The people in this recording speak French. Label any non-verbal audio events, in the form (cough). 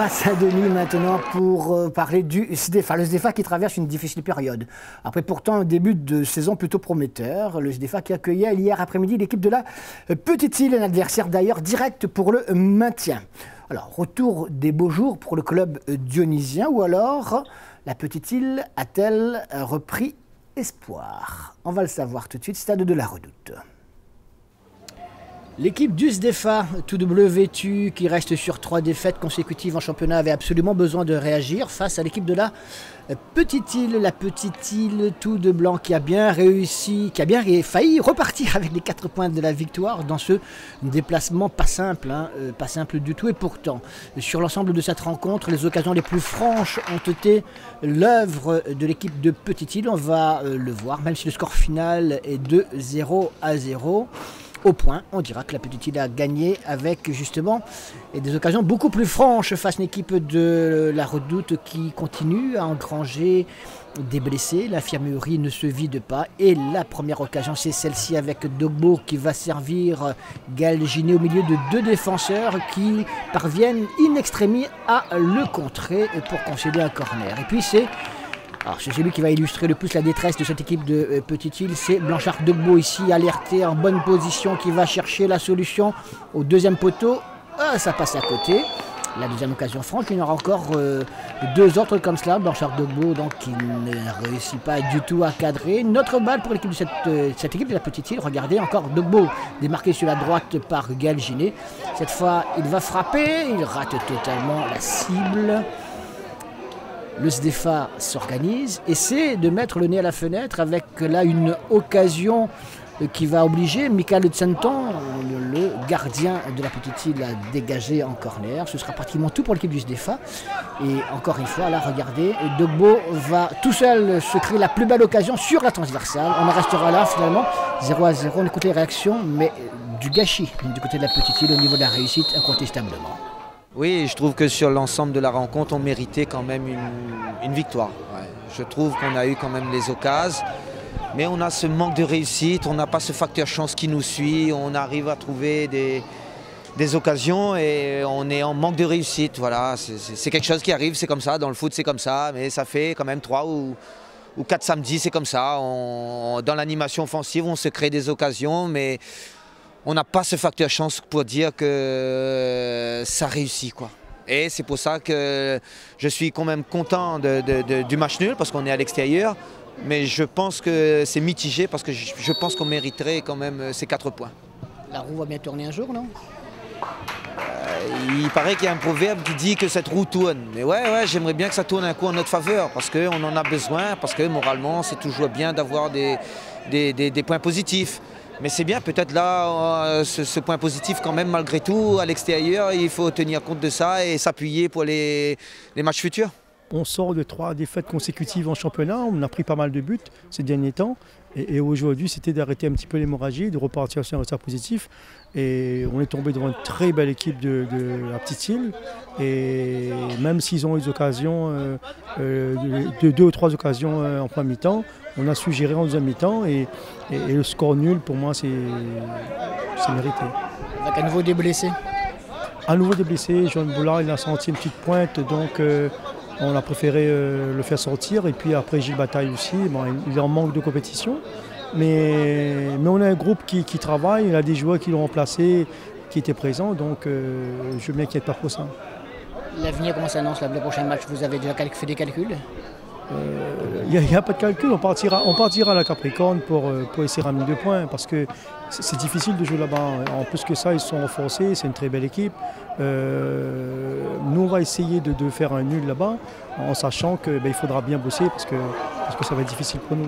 à Saint-Denis maintenant pour euh, parler du SDFA. Le SDFA qui traverse une difficile période. Après pourtant un début de saison plutôt prometteur, le SDFA qui accueillait hier après-midi l'équipe de la Petite Île, un adversaire d'ailleurs direct pour le maintien. Alors, retour des beaux jours pour le club dionysien ou alors la Petite Île a-t-elle repris espoir? On va le savoir tout de suite, stade de la Redoute. L'équipe d'USDEFA, tout double vêtue, qui reste sur trois défaites consécutives en championnat, avait absolument besoin de réagir face à l'équipe de la Petite Île. La Petite Île, tout de blanc, qui a bien réussi, qui a bien failli repartir (laughs) avec les quatre points de la victoire dans ce déplacement pas simple, hein, euh, pas simple du tout. Et pourtant, sur l'ensemble de cette rencontre, les occasions les plus franches ont été l'œuvre de l'équipe de Petite Île. On va euh, le voir, même si le score final est de 0 à 0 au point. On dira que la petite île a gagné avec justement des occasions beaucoup plus franches face à une équipe de la redoute qui continue à engranger des blessés. L'infirmerie ne se vide pas. Et la première occasion, c'est celle-ci avec Dogbo qui va servir Galginé au milieu de deux défenseurs qui parviennent in extremis à le contrer pour concéder un corner. Et puis c'est alors c'est celui qui va illustrer le plus la détresse de cette équipe de euh, Petite Île, c'est Blanchard Degbo ici, alerté en bonne position, qui va chercher la solution au deuxième poteau. Ah, ça passe à côté. La deuxième occasion franche, il y aura encore euh, deux autres comme cela. Blanchard Degbo, donc, qui ne réussit pas du tout à cadrer. Notre balle pour l'équipe de cette, euh, équipe de la Petite Île. Regardez, encore Degbo démarqué sur la droite par Gaël Cette fois, il va frapper, il rate totalement la cible le SDFA s'organise, essaie de mettre le nez à la fenêtre avec là une occasion qui va obliger Michael Tsenton, le gardien de la petite île, à dégager en corner. Ce sera pratiquement tout pour l'équipe du SDFA. Et encore une fois, là, regardez, Dogbo va tout seul se créer la plus belle occasion sur la transversale. On en restera là finalement, 0 à 0. On écoute les réactions, mais du gâchis du côté de la petite île au niveau de la réussite, incontestablement. Oui, je trouve que sur l'ensemble de la rencontre, on méritait quand même une, victoire. Je trouve qu'on a eu quand même les occasions, mais on a ce manque de réussite, on n'a pas ce facteur chance qui nous suit, on arrive à trouver des, occasions et on est en manque de réussite. Voilà, c'est quelque chose qui arrive, c'est comme ça, dans le foot c'est comme ça, mais ça fait quand même trois ou, ou quatre samedis, c'est comme ça. dans l'animation offensive, on se crée des occasions, mais on n'a pas ce facteur chance pour dire que ça réussit. Quoi. Et c'est pour ça que je suis quand même content du match nul parce qu'on est à l'extérieur. Mais je pense que c'est mitigé parce que je, pense qu'on mériterait quand même ces quatre points. La roue va bien tourner un jour, non? Euh, Il paraît qu'il y a un proverbe qui dit que cette roue tourne. Mais ouais, ouais j'aimerais bien que ça tourne un coup en notre faveur parce qu'on en a besoin, parce que moralement, c'est toujours bien d'avoir des, des points positifs. Mais c'est bien, peut-être là, euh, ce, point positif quand même, malgré tout, à l'extérieur, il faut tenir compte de ça et s'appuyer pour les, matchs futurs. On sort de trois défaites consécutives en championnat, on a pris pas mal de buts ces derniers temps. Et, aujourd'hui, c'était d'arrêter un petit peu l'hémorragie, de repartir sur un résultat positif. Et on est tombé devant une très belle équipe de, la Petite Île. Et même s'ils ont eu des occasions, euh, euh, de, deux ou trois occasions en premier mi-temps, on a su gérer en deuxième mi-temps et, le score nul, pour moi, c'est mérité. Avec à nouveau des blessés? À nouveau des blessés. Jean Boulard, il a senti une petite pointe, donc euh, on a préféré euh, le faire sortir. Et puis après, Gilles Bataille aussi, il est en manque de compétition. Mais, mais on a un groupe qui, travaille, il a des joueurs qui l'ont remplacé, qui étaient présents, donc euh, je ne m'inquiète pas pour ça. L'avenir, comment s'annonce le prochain match? Vous avez déjà fait des calculs? Il euh, n'y a, pas de calcul, on partira, on partira à la Capricorne pour, euh, essayer de ramener deux points parce que c'est difficile de jouer là-bas. En plus que ça, ils sont renforcés, c'est une très belle équipe. Euh, nous, on va essayer de, faire un nul là-bas en sachant qu'il ben, faudra bien bosser parce que, parce que ça va être difficile pour nous.